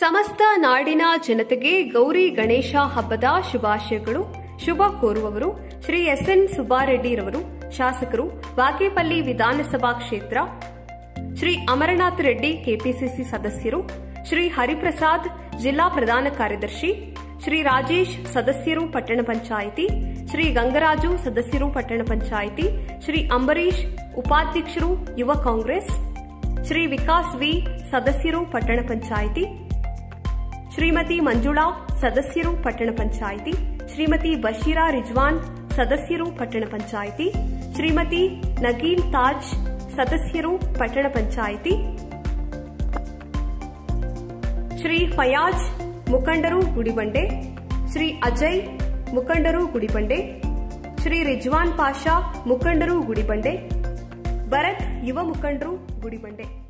ಸಮಸ್ತ ನಾಡಿನ ಜನತೆಗೆ ಗೌರಿ ಗಣೇಶ ಹಬ್ಬದ ಶುಭಾಶಯಗಳು. ಶುಭ ಕೋರುವವರು ಶ್ರೀ ಎಸ್ ಎನ್ ಸುಬ್ಬಾರೆಡ್ಡಿರವರು, ಶಾಸಕರು ಬಾಗೇಪಲ್ಲಿ ವಿಧಾನಸಭಾ ಕ್ಷೇತ್ರ, ಶ್ರೀ ಅಮರನಾಥ್ ರೆಡ್ಡಿ ಕೆಪಿಸಿಸಿ ಸದಸ್ಯರು, ಶ್ರೀ ಹರಿಪ್ರಸಾದ್ ಜಿಲ್ಲಾ ಪ್ರಧಾನ ಕಾರ್ಯದರ್ಶಿ, ಶ್ರೀ ರಾಜೇಶ್ ಸದಸ್ಯರು ಪಟ್ಟಣ ಪಂಚಾಯಿತಿ, ಶ್ರೀ ಗಂಗರಾಜು ಸದಸ್ಯರು ಪಟ್ಟಣ ಪಂಚಾಯಿತಿ, ಶ್ರೀ ಅಂಬರೀಶ್ ಉಪಾಧ್ಯಕ್ಷರು ಯುವ ಕಾಂಗ್ರೆಸ್, ಶ್ರೀ ವಿಕಾಸ್ ವಿ ಸದಸ್ಯರು ಪಟ್ಟಣ ಪಂಚಾಯಿತಿ ಶ್ರೀಮತಿ ಮಂಜುಳಾ, ಸದಸ್ಯರು ಪಟ್ಟಣ ಪಂಚಾಯಿತಿ. ಶ್ರೀಮತಿ ಬಶೀರಾ ರಿಜ್ವಾನ್, ಸದಸ್ಯರು ಪಟ್ಟಣ ಪಂಚಾಯಿತಿ. ಶ್ರೀಮತಿ ನಗೀನ್ ತಾಜ್, ಸದಸ್ಯರು ಪಟ್ಟಣ ಪಂಚಾಯಿತಿ. ಶ್ರೀ ಫಯಾಜ್ ಮುಖಂಡರು ಗುಡಿಬಂಡೆ. ಶ್ರೀ ಅಜಯ್ ಮುಖಂಡರು ಗುಡಿಬಂಡೆ. ಶ್ರೀ ರಿಜ್ವಾನ್ ಪಾಷಾ ಮುಖಂಡರು ಗುಡಿಬಂಡೆ. ಭರತ್ ಯುವ ಮುಖಂಡರು ಗುಡಿಬಂಡೆ.